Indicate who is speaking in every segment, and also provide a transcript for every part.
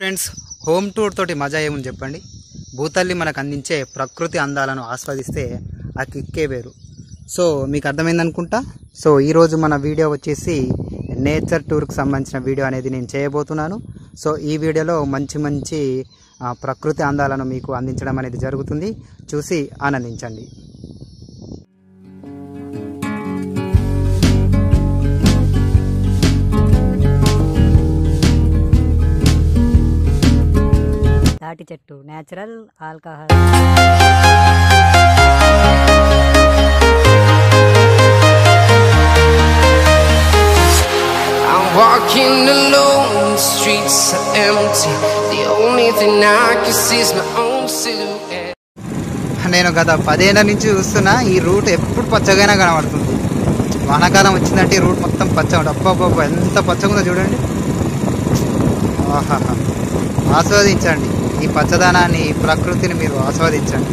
Speaker 1: Friends home tour తోటి మజా ఏముంది చెప్పండి? భూతల్లి మనకు అందించే ప్రకృతి అందాలను ఆస్వాదిస్తే ఆ కిక్కే వేరు. సో మీకు అర్థమైందనుకుంటా సో ఈరోజు మన వీడియో వచ్చేసి నేచర్ టూర్కి సంబంధించిన వీడియో అనేది నేను చేయబోతున్నాను. సో ఈ వీడియోలో మంచి మంచి ప్రకృతి అందాలను మీకు అందించడం అనేది జరుగుతుంది. చూసి ఆనందించండి.
Speaker 2: తాటి చెట్టు natural alcohol
Speaker 3: I'm walking alone, the streets are empty. The only thing I can see is my own silhouette.
Speaker 1: నేను గత పదేళ్ళ నుంచి చూస్తున్నా ఈ రూట్ ఎప్పుడు పచ్చగానే కనబడుతుంది. వానాకాలం వచ్చిందంటే ఈ రూట్ మొత్తం పచ్చ అబ్బాబ్బా ఎంత పచ్చగా ఉందో చూడండి. ఆహాహా. ఆస్వాదించండి. ఈ పచ్చదనాన్ని ఈ ప్రకృతిని మీరు ఆస్వాదించండి.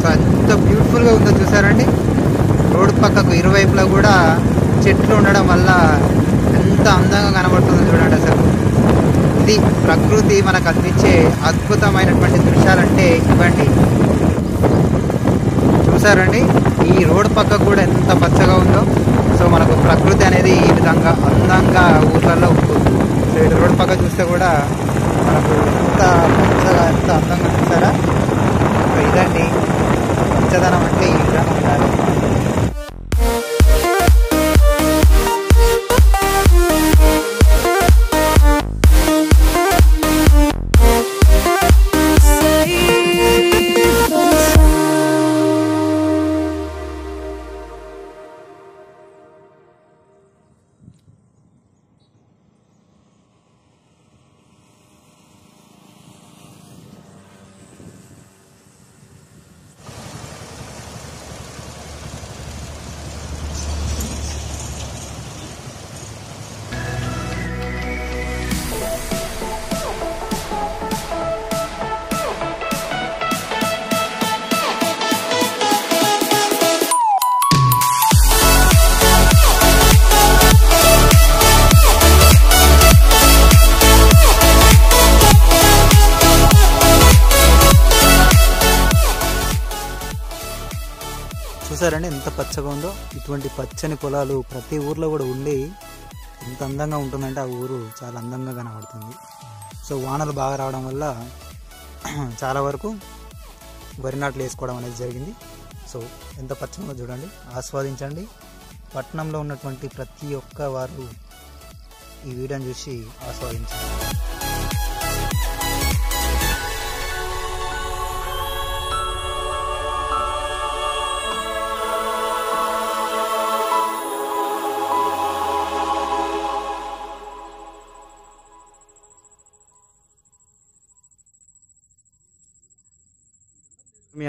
Speaker 1: So ఎంత బ్యూటిఫుల్గా ఉందో చూసారండి. రోడ్డు పక్కకు ఇరువైపులా కూడా చెట్లు ఉండడం వల్ల ఎంత అందంగా కనబడుతుందో చూడండి అసలు. ఇది ప్రకృతి మనకు అందించే అద్భుతమైనటువంటి దృశ్యాలంటే ఇవ్వండి. చూసారండి? ఈ రోడ్డు పక్క కూడా ఎంత పచ్చగా ఉందో. సో మనకు ప్రకృతి అనేది ఈ విధంగా అందంగా ఊర్లలో ఉంటుంది సో ఇటు రోడ్డు పక్క చూస్తే కూడా మనకు ఎంత పచ్చగా ఎంత అందంగా చూసారా? ఇదండి.
Speaker 4: ಚದನ ಮಟ್ಟಿಗೆ ಈಗ
Speaker 1: చూసారండి? ఎంత పచ్చగా ఉందో. ఇటువంటి పచ్చని పొలాలు ప్రతి ఊర్లో కూడా ఉండి ఎంత అందంగా ఉంటుందంటే ఆ ఊరు చాలా అందంగా కనబడుతుంది. సో వానలు బాగా రావడం వల్ల చాలా వరకు వరి నాట్లు వేసుకోవడం అనేది జరిగింది. సో ఎంత పచ్చగా చూడండి. ఆస్వాదించండి. పట్టణంలో ఉన్నటువంటి ప్రతి ఒక్క వారు ఈ వీడియోని చూసి ఆస్వాదించండి.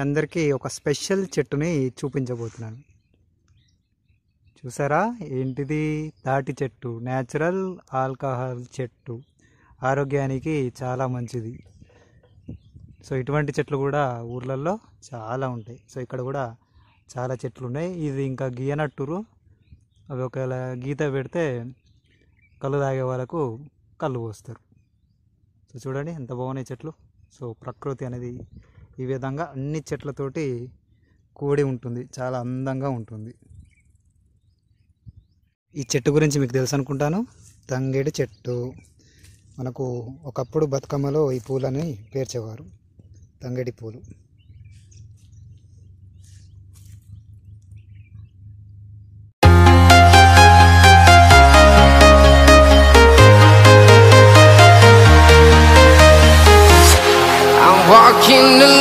Speaker 1: అందరికీ ఒక స్పెషల్ చెట్టుని చూపించబోతున్నాను. చూసారా? ఏంటిది? తాటి చెట్టు న్యాచురల్ ఆల్కహాల్ చెట్టు. ఆరోగ్యానికి చాలా మంచిది. సో ఇటువంటి చెట్లు కూడా ఊర్లలో చాలా ఉంటాయి. సో ఇక్కడ కూడా చాలా చెట్లు ఉన్నాయి. ఇది ఇంకా గీయనట్టురు. అవి ఒకవేళ గీత పెడితే కళ్ళు తాగే వాళ్ళకు కళ్ళు పోస్తారు. సో చూడండి ఎంత బాగున్నాయి చెట్లు. సో ప్రకృతి అనేది ఈ విధంగా అన్ని చెట్లతోటి కూడి ఉంటుంది. చాలా అందంగా ఉంటుంది. ఈ చెట్టు గురించి మీకు తెలుసు అనుకుంటాను. తంగేడు చెట్టు. మనకు ఒకప్పుడు బతుకమ్మలో ఈ పూలని పేర్చేవారు. తంగేడి పూలు.
Speaker 3: I'm walking alone,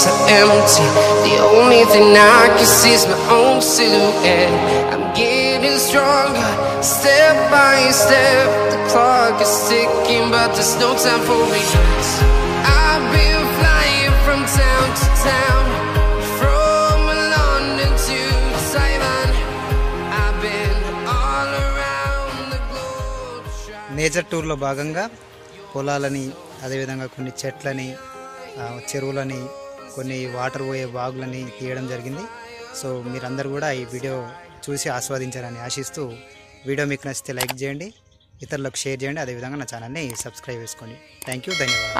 Speaker 3: streets are empty. The only thing I can see is my own silhouette. I'm getting stronger, step by step. The clock is ticking, but there's no time for me I've been flying from town to town, from London to Taiwan. I've been all around the globe.
Speaker 1: Nature టూర్లో భాగంగా పొలాలని అదేవిధంగా కొన్ని చెట్లని చెరువులని కొన్ని water పోయే బాగులని తీయడం జరిగింది. సో మీరందరూ కూడా ఈ వీడియో చూసి ఆస్వాదించారని ఆశిస్తూ వీడియో మీకు నచ్చితే లైక్ చేయండి ఇతరులకు షేర్ చేయండి అదేవిధంగా నా ఛానల్ని సబ్స్క్రైబ్ చేసుకోండి. థ్యాంక్ యూ ధన్యవాదాలు.